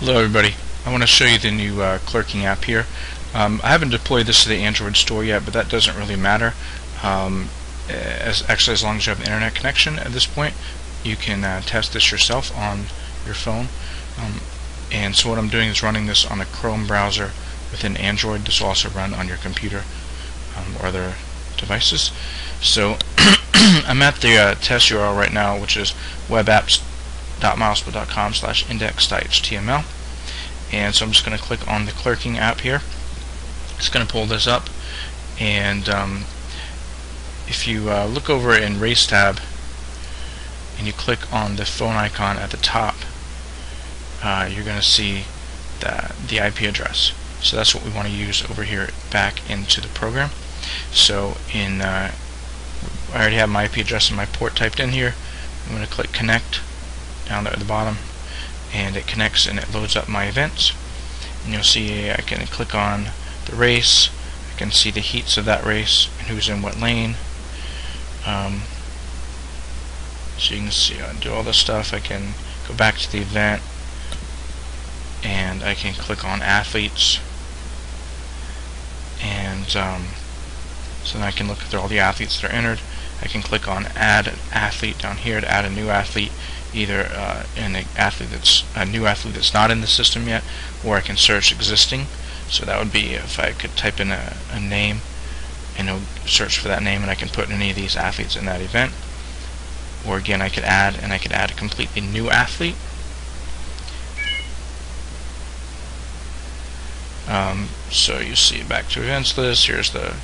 Hello everybody. I want to show you the new uh, clerking app here. Um, I haven't deployed this to the Android store yet, but that doesn't really matter. Um, as Actually, as long as you have an internet connection at this point, you can uh, test this yourself on your phone. Um, and so what I'm doing is running this on a Chrome browser within Android. This will also run on your computer um, or other devices. So I'm at the uh, test URL right now, which is webapps.milesplit.com slash index.html. And so I'm just going to click on the clerking app here. It's going to pull this up. And um, if you uh, look over in RaceTab and you click on the phone icon at the top, uh, you're going to see the, the IP address. So that's what we want to use over here back into the program. So in uh, I already have my IP address and my port typed in here. I'm going to click connect down there at the bottom and it connects and it loads up my events. And you'll see I can click on the race I can see the heats of that race and who's in what lane. Um, so you can see I do all this stuff I can go back to the event and I can click on athletes. And um, so then I can look through all the athletes that are entered I can click on add an athlete down here to add a new athlete either uh, an athlete that's a new athlete that's not in the system yet or I can search existing. So that would be if I could type in a, a name and it'll search for that name and I can put any of these athletes in that event. Or again I could add and I could add a completely new athlete. Um, so you see back to events list. Here's the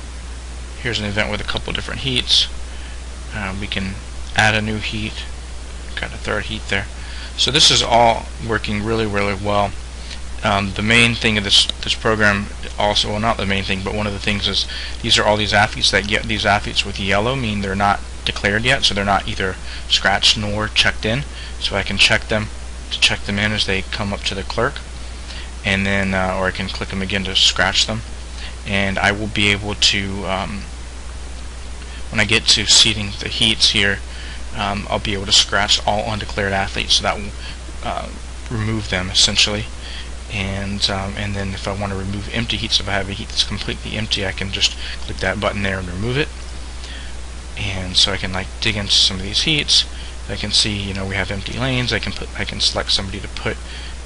here's an event with a couple different heats uh, we can add a new heat got a third heat there. So this is all working really really well. Um, the main thing of this this program also well not the main thing but one of the things is these are all these athletes that get these athletes with yellow mean they're not declared yet so they're not either scratched nor checked in. So I can check them to check them in as they come up to the clerk and then uh, or I can click them again to scratch them. And I will be able to um, when I get to seating the heats here um, I'll be able to scratch all undeclared athletes. So that will uh, remove them essentially. And um, and then if I want to remove empty heats if I have a heat that's completely empty I can just click that button there and remove it. And so I can like dig into some of these heats. I can see you know we have empty lanes. I can put I can select somebody to put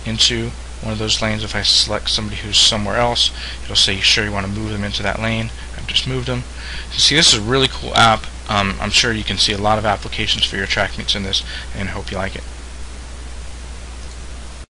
into one of those lanes. If I select somebody who's somewhere else it'll say sure you want to move them into that lane just moved them. So see this is a really cool app. Um, I'm sure you can see a lot of applications for your track meets in this and hope you like it